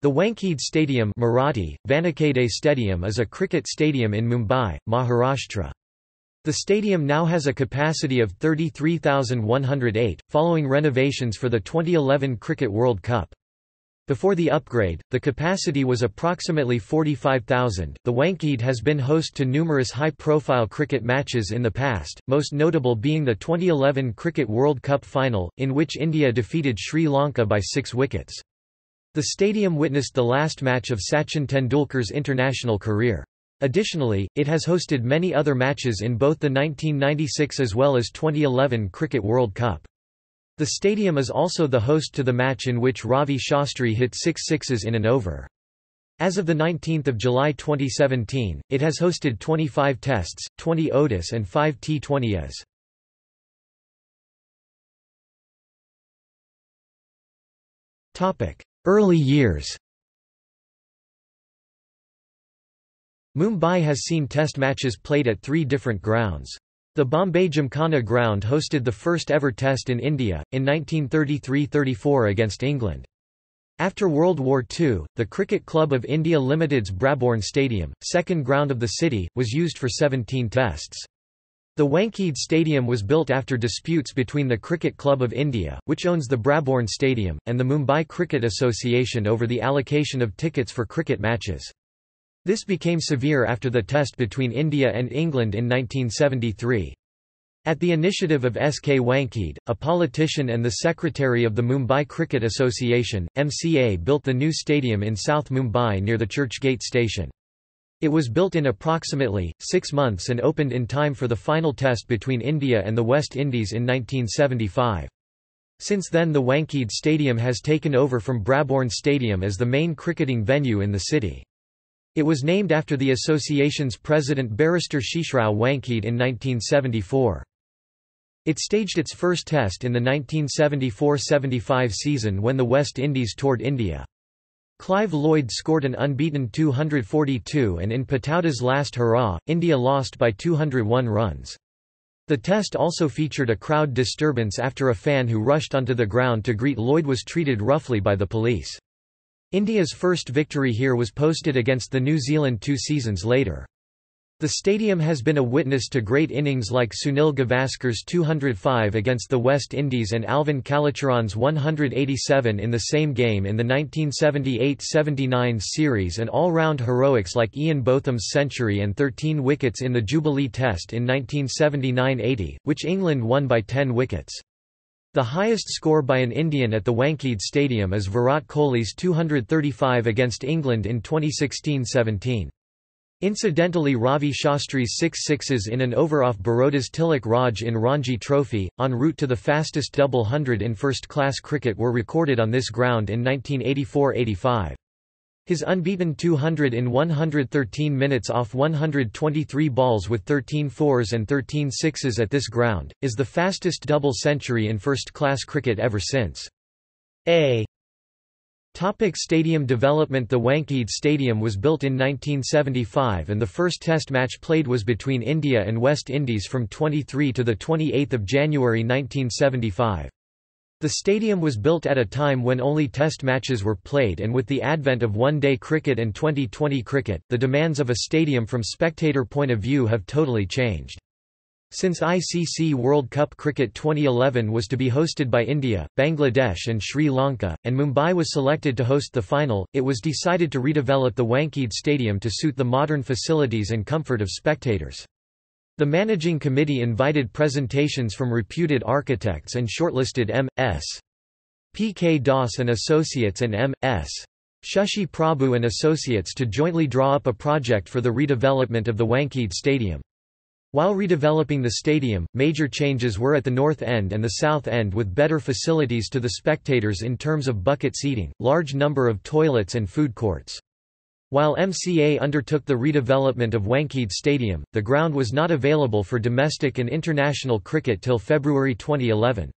The Wankhede Stadium Marathi, Wankhede Stadium is a cricket stadium in Mumbai, Maharashtra. The stadium now has a capacity of 33,108, following renovations for the 2011 Cricket World Cup. Before the upgrade, the capacity was approximately 45,000. The Wankhede has been host to numerous high profile cricket matches in the past, most notable being the 2011 Cricket World Cup final, in which India defeated Sri Lanka by six wickets. The stadium witnessed the last match of Sachin Tendulkar's international career. Additionally, it has hosted many other matches in both the 1996 as well as 2011 Cricket World Cup. The stadium is also the host to the match in which Ravi Shastri hit six sixes in an over. As of 19 July 2017, it has hosted 25 tests, 20 ODIs and 5 T20s. Early years Mumbai has seen test matches played at three different grounds. The Bombay Gymkhana ground hosted the first ever test in India, in 1933–34 against England. After World War II, the Cricket Club of India Limited's Brabourne Stadium, second ground of the city, was used for 17 tests. The Wankhede Stadium was built after disputes between the Cricket Club of India, which owns the Brabourne Stadium, and the Mumbai Cricket Association over the allocation of tickets for cricket matches. This became severe after the test between India and England in 1973. At the initiative of S. K. Wankhede, a politician and the secretary of the Mumbai Cricket Association, MCA built the new stadium in South Mumbai near the Churchgate station. It was built in approximately, six months and opened in time for the final test between India and the West Indies in 1975. Since then the Wankhede Stadium has taken over from Brabourne Stadium as the main cricketing venue in the city. It was named after the association's president Barrister Sheshrao Wankhede in 1974. It staged its first test in the 1974–75 season when the West Indies toured India. Clive Lloyd scored an unbeaten 242 and in Pataudi's last hurrah, India lost by 201 runs. The test also featured a crowd disturbance after a fan who rushed onto the ground to greet Lloyd was treated roughly by the police. India's first victory here was posted against the New Zealand two seasons later. The stadium has been a witness to great innings like Sunil Gavaskar's 205 against the West Indies and Alvin Kallicharran's 187 in the same game in the 1978–79 series and all-round heroics like Ian Botham's century and 13 wickets in the Jubilee Test in 1979–80, which England won by 10 wickets. The highest score by an Indian at the Wankhede Stadium is Virat Kohli's 235 against England in 2016–17. Incidentally Ravi Shastri's six sixes in an over off Baroda's Tilak Raj in Ranji Trophy, en route to the fastest double hundred in first-class cricket were recorded on this ground in 1984–85. His unbeaten 200 in 113 minutes off 123 balls with 13 fours and 13 sixes at this ground, is the fastest double century in first-class cricket ever since. A Topic stadium development The Wankhede Stadium was built in 1975 and the first test match played was between India and West Indies from 23 to 28 January 1975. The stadium was built at a time when only test matches were played and with the advent of one-day cricket and 2020 cricket, the demands of a stadium from spectator point of view have totally changed. Since ICC World Cup Cricket 2011 was to be hosted by India, Bangladesh and Sri Lanka, and Mumbai was selected to host the final, it was decided to redevelop the Wankhede Stadium to suit the modern facilities and comfort of spectators. The managing committee invited presentations from reputed architects and shortlisted M.S. P. K. Das and Associates and M.S. Shashi Prabhu and Associates to jointly draw up a project for the redevelopment of the Wankhede Stadium. While redeveloping the stadium, major changes were at the north end and the south end with better facilities to the spectators in terms of bucket seating, large number of toilets and food courts. While MCA undertook the redevelopment of Wankhede Stadium, the ground was not available for domestic and international cricket till February 2011.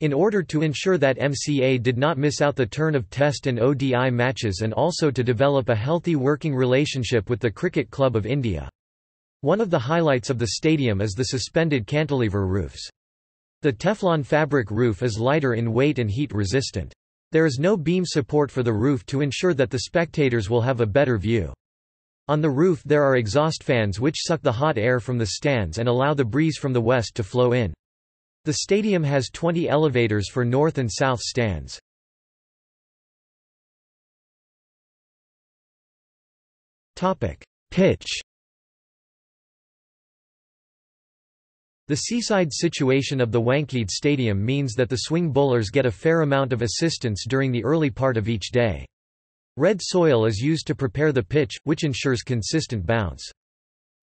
In order to ensure that MCA did not miss out the turn of Test and ODI matches and also to develop a healthy working relationship with the Cricket Club of India. One of the highlights of the stadium is the suspended cantilever roofs. The Teflon fabric roof is lighter in weight and heat resistant. There is no beam support for the roof to ensure that the spectators will have a better view. On the roof there are exhaust fans which suck the hot air from the stands and allow the breeze from the west to flow in. The stadium has 20 elevators for north and south stands. Pitch The seaside situation of the Wankhede Stadium means that the swing bowlers get a fair amount of assistance during the early part of each day. Red soil is used to prepare the pitch, which ensures consistent bounce.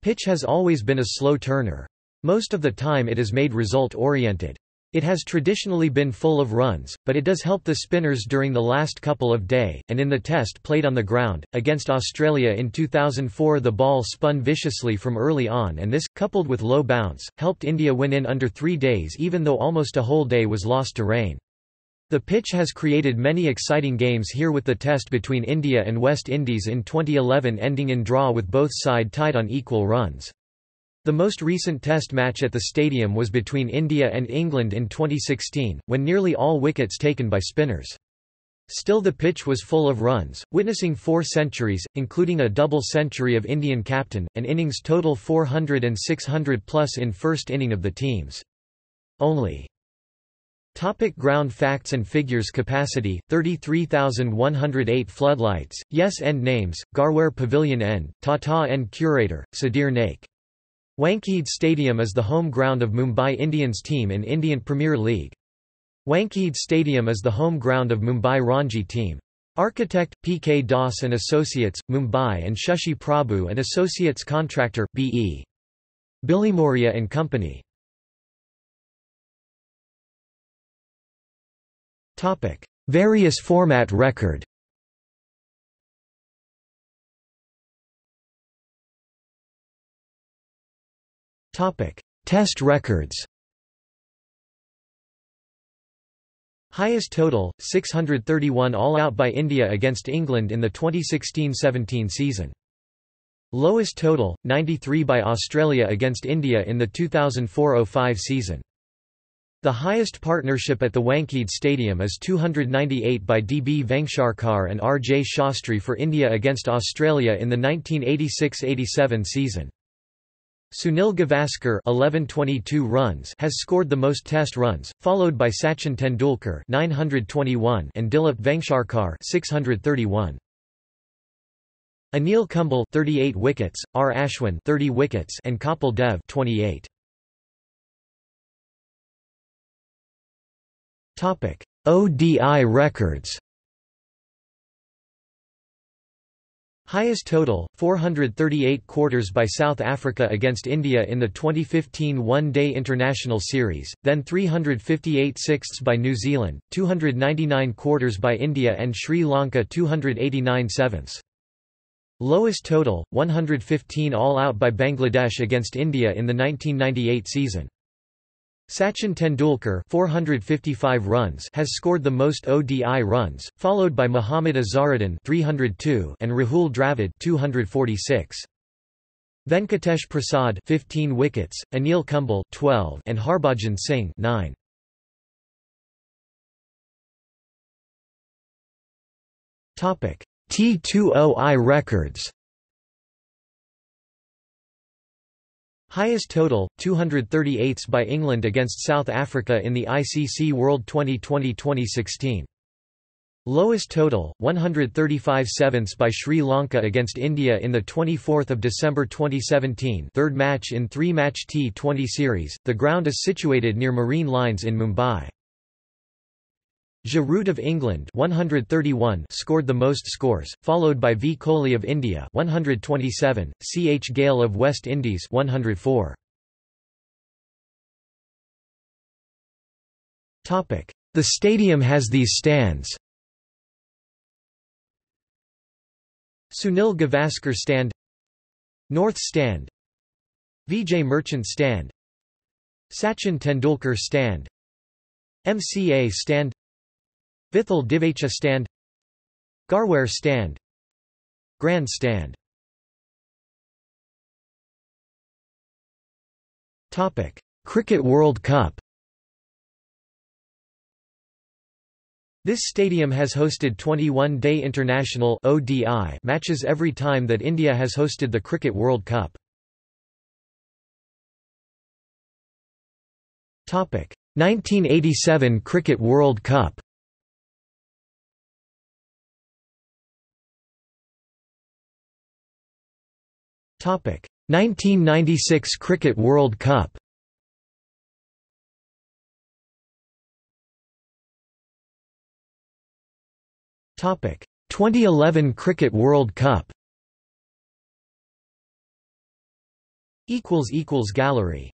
Pitch has always been a slow turner. Most of the time it is made result-oriented. It has traditionally been full of runs, but it does help the spinners during the last couple of day, and in the test played on the ground. Against Australia in 2004 the ball spun viciously from early on and this, coupled with low bounce, helped India win in under three days even though almost a whole day was lost to rain. The pitch has created many exciting games here with the test between India and West Indies in 2011 ending in draw with both side tied on equal runs. The most recent test match at the stadium was between India and England in 2016, when nearly all wickets taken by spinners. Still the pitch was full of runs, witnessing four centuries, including a double century of Indian captain, and innings total 400 and 600 plus in first inning of the teams. Only Topic ground facts and figures Capacity, 33,108 Floodlights, Yes End Names, Garware Pavilion End, Tata End Curator, Sudhir Naik Wankhede Stadium is the home ground of Mumbai Indians team in Indian Premier League. Wankhede Stadium is the home ground of Mumbai Ranji team. Architect, P. K. Das and Associates, Mumbai and Shashi Prabhu and Associates Contractor, B.E. Bilimoria and Company. Various format record Test records. Highest total 631 all out by India against England in the 2016-17 season. Lowest total 93 by Australia against India in the 2004-05 season. The highest partnership at the Wankhede Stadium is 298 by DB Vengsarkar and RJ Shastri for India against Australia in the 1986-87 season. Sunil Gavaskar 1122 runs has scored the most test runs, followed by Sachin Tendulkar 921 and Dilip Vengsarkar 631. Anil Kumble 38 wickets, R Ashwin 30 wickets and Kapil Dev 28. Topic: ODI records. Highest total, 438 quarters by South Africa against India in the 2015 One-Day International Series, then 358 sixths by New Zealand, 299 quarters by India and Sri Lanka 289 sevenths. Lowest total, 115 all-out by Bangladesh against India in the 1998 season. Sachin Tendulkar 455 runs has scored the most ODI runs, followed by Muhammad Azharuddin 302 and Rahul Dravid 246. Venkatesh Prasad 15 wickets, Anil Kumble 12 and Harbhajan Singh 9. Topic: T20I records. Highest total, 238 by England against South Africa in the ICC World 2020-2016. Lowest total, 135 sevenths by Sri Lanka against India in the 24th of December 2017 third match in three-match T20 series. The ground is situated near Marine Lines in Mumbai. J. Root of England 131 scored the most scores, followed by V. Kohli of India 127, C. H. Gayle of West Indies 104. The stadium has these stands Sunil Gavaskar Stand North Stand Vijay Merchant Stand Sachin Tendulkar Stand MCA Stand Vithal Divecha stand Garware stand Grand stand Cricket World Cup This stadium has hosted 21-day international ODI matches every time that India has hosted the Cricket World Cup. Topic: 1987 Cricket World Cup. 1996 Cricket World Cup. Topic: 2011 Cricket World Cup. Equals equals gallery